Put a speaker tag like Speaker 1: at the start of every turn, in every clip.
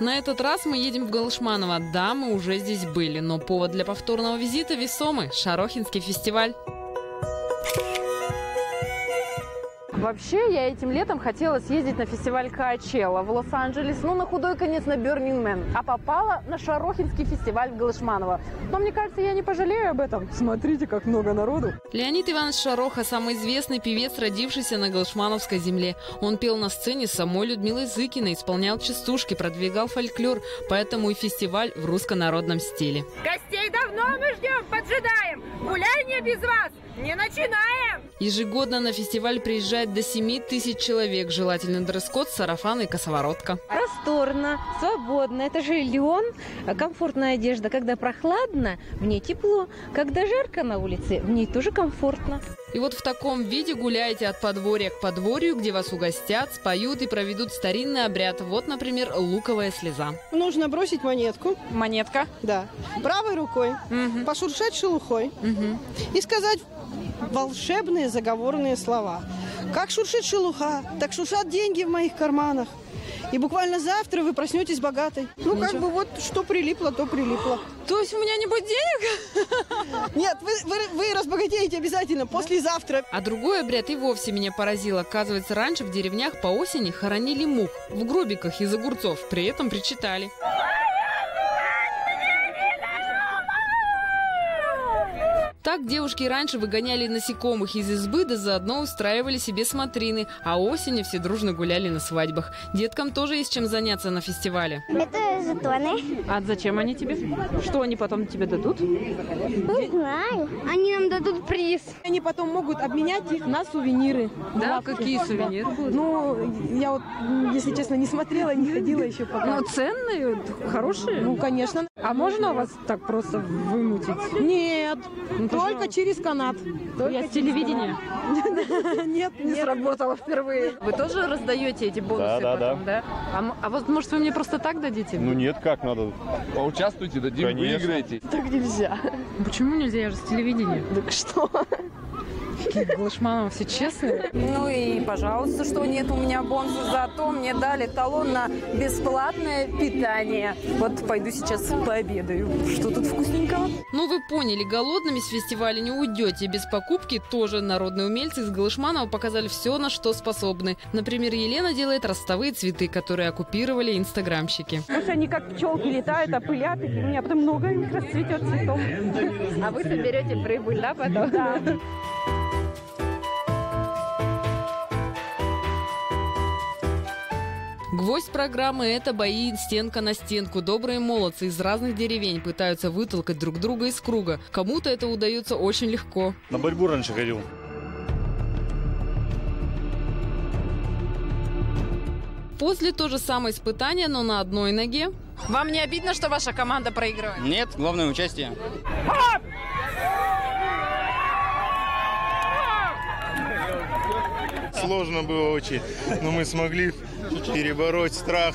Speaker 1: На этот раз мы едем в Галышманово. Да, мы уже здесь были, но повод для повторного визита весомый – Шарохинский фестиваль.
Speaker 2: Вообще, я этим летом хотела съездить на фестиваль Каачелла в Лос-Анджелес, ну, на худой конец на Burning Man, а попала на Шарохинский фестиваль в Галышманово. Но мне кажется, я не пожалею об этом. Смотрите, как много народу.
Speaker 1: Леонид Иванович Шароха – самый известный певец, родившийся на Галышмановской земле. Он пел на сцене с самой Людмилой Зыкиной, исполнял частушки, продвигал фольклор, поэтому и фестиваль в руссконародном стиле.
Speaker 3: Гостей давно мы ждем, поджидаем. Гуляние без вас не начинаем.
Speaker 1: Ежегодно на фестиваль приезжает до 7 тысяч человек. Желательно дресс-код, сарафан и косоворотка.
Speaker 4: Просторно, свободно. Это же лен, комфортная одежда. Когда прохладно, в ней тепло. Когда жарко на улице, в ней тоже комфортно.
Speaker 1: И вот в таком виде гуляете от подворья к подворью, где вас угостят, споют и проведут старинный обряд. Вот, например, луковая слеза.
Speaker 5: Нужно бросить монетку.
Speaker 1: Монетка.
Speaker 5: Да. Правой рукой.
Speaker 1: Мгм.
Speaker 5: Пошуршать шелухой.
Speaker 1: Мгм.
Speaker 5: И сказать волшебные заговорные слова. Как шуршит шелуха, так шуршат деньги в моих карманах. И буквально завтра вы проснетесь богатой. Ну, как бы вот что прилипло, то прилипло.
Speaker 1: То есть у меня не будет денег?
Speaker 5: Нет, вы, вы, вы разбогатеете обязательно послезавтра.
Speaker 1: А другой обряд и вовсе меня поразил. Оказывается, раньше в деревнях по осени хоронили мух в гробиках из огурцов, при этом причитали. Так девушки раньше выгоняли насекомых из избы, да заодно устраивали себе смотрины, а осенью все дружно гуляли на свадьбах. Деткам тоже есть чем заняться на фестивале.
Speaker 6: Это жетоны.
Speaker 2: А зачем они тебе? Что они потом тебе дадут?
Speaker 6: Не знаю. Они нам дадут приз.
Speaker 5: Они потом могут обменять их на сувениры.
Speaker 1: Да, какие сувениры будут?
Speaker 5: Ну, я вот, если честно, не смотрела, не ходила еще пока.
Speaker 2: Ну, ценные, хорошие.
Speaker 5: Ну, конечно.
Speaker 2: А можно вас так просто вымутить?
Speaker 5: Нет, только через канат.
Speaker 2: Я с телевидения.
Speaker 5: Нет,
Speaker 2: Не сработало впервые. Вы тоже раздаете эти бонусы
Speaker 7: Да, да,
Speaker 2: потом, да? А, а вот, может, вы мне просто так дадите?
Speaker 7: Ну нет, как надо?
Speaker 8: Поучаствуйте, дадим, выиграете.
Speaker 5: Так нельзя.
Speaker 2: Почему нельзя? Я же с телевидения.
Speaker 5: Так что?
Speaker 2: Какие Глашманова все честные.
Speaker 9: Ну и, пожалуйста, что нет у меня бонуса, зато мне дали талон на бесплатное питание. Вот пойду сейчас пообедаю. Что тут вкусненького?
Speaker 1: Ну вы поняли, голодными с фестиваля не уйдете. Без покупки тоже народные умельцы из Галышманова показали все, на что способны. Например, Елена делает ростовые цветы, которые оккупировали инстаграмщики.
Speaker 2: Пусть они как пчелки летают, опылят, и у меня потом много их расцветет цветов.
Speaker 4: А вы соберете прибыль, да, потом?
Speaker 2: Да.
Speaker 1: Гвоздь программы – это бои стенка на стенку. Добрые молодцы из разных деревень пытаются вытолкать друг друга из круга. Кому-то это удается очень легко.
Speaker 7: На борьбу раньше ходил.
Speaker 1: После то же самое испытание, но на одной ноге.
Speaker 2: Вам не обидно, что ваша команда проигрывает?
Speaker 10: Нет, главное участие.
Speaker 11: Сложно было очень, но мы смогли перебороть страх,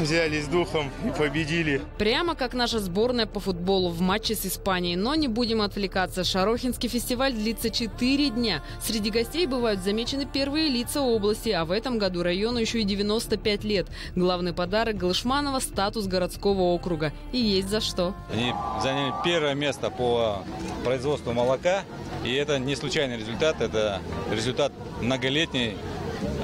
Speaker 11: взялись духом и победили.
Speaker 1: Прямо как наша сборная по футболу в матче с Испанией. Но не будем отвлекаться. Шарохинский фестиваль длится 4 дня. Среди гостей бывают замечены первые лица области, а в этом году району еще и 95 лет. Главный подарок Галышманова – статус городского округа. И есть за что.
Speaker 12: Они заняли первое место по производству молока. И это не случайный результат, это результат многолетней,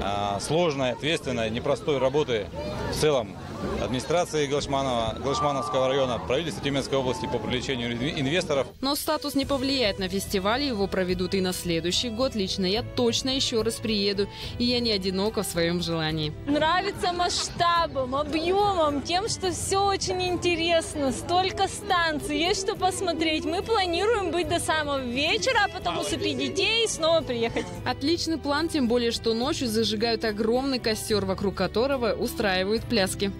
Speaker 12: а, сложной, ответственной, непростой работы в целом администрации Галшманова, Галшмановского района, правительства Тюменской области по привлечению инве- инвесторов.
Speaker 1: Но статус не повлияет на фестиваль, его проведут и на следующий год. Лично я точно еще раз приеду, и я не одинока в своем желании.
Speaker 3: Нравится масштабом, объемом, тем, что все очень интересно. Столько станций, есть что посмотреть. Мы планируем быть до самого вечера, а потом усыпить детей и снова приехать.
Speaker 1: Отличный план, тем более, что ночью зажигают огромный костер, вокруг которого устраивают пляски.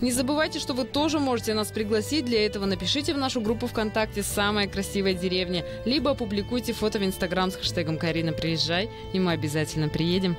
Speaker 1: Не забывайте, что вы тоже можете нас пригласить. Для этого напишите в нашу группу ВКонтакте «Самая красивая деревня», либо опубликуйте фото в Инстаграм с хэштегом «Карина, приезжай», и мы обязательно приедем.